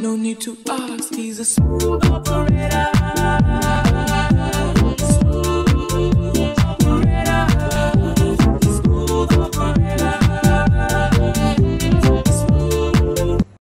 No need to ask, he's a smooth operator.